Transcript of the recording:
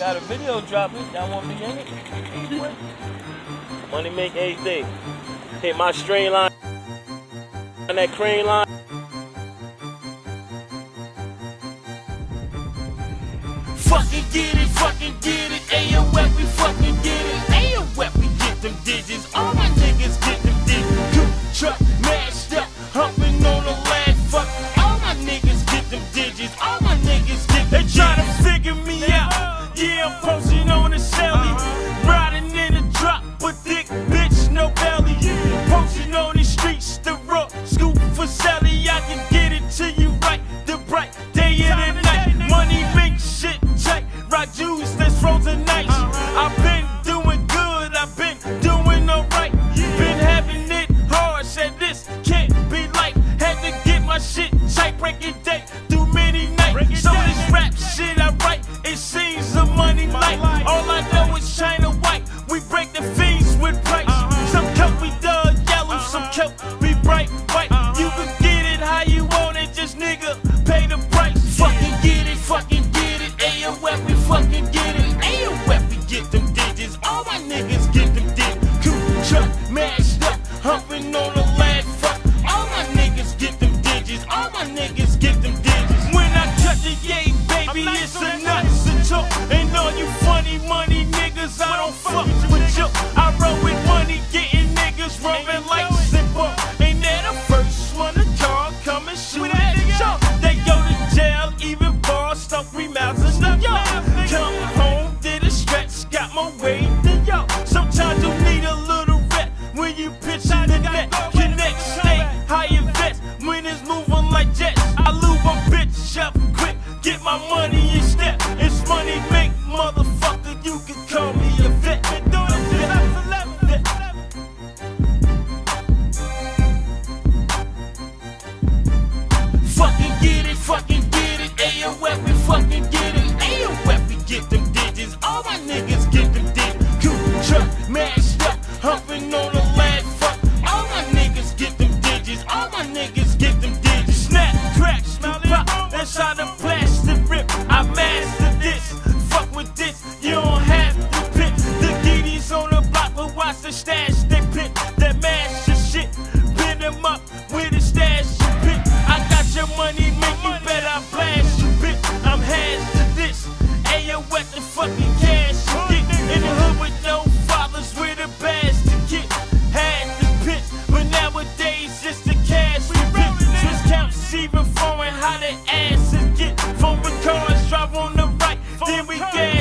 got a video dropping. Y'all want me in it? Money make everything. Hit my streamline and that creamline. Fucking get it, fucking get it. AOF, we fucking get it. AOF, we get them digits. All my niggas get them digits. Good truck, mashed up, humping on the last fuck. All my niggas get them digits. All my niggas get them They up. And all you funny money niggas, I don't fuck with you. I roll with money, getting niggas rubbing like zip up. Ain't that the first one to call? Come and shoot at you. They go to jail, even bars stuck we mouthing stuff. Yo, come home, did a stretch, got my weight way y'all. Sometimes you need a little rep when you pitch out the net. collect the fucking cash. Get in the hood with no fathers, with the best. to get. Had the pit, but nowadays it's the cash. We get Swiss counts, even foreign, how the asses get. Phone with cars, drive on the right, then we gas.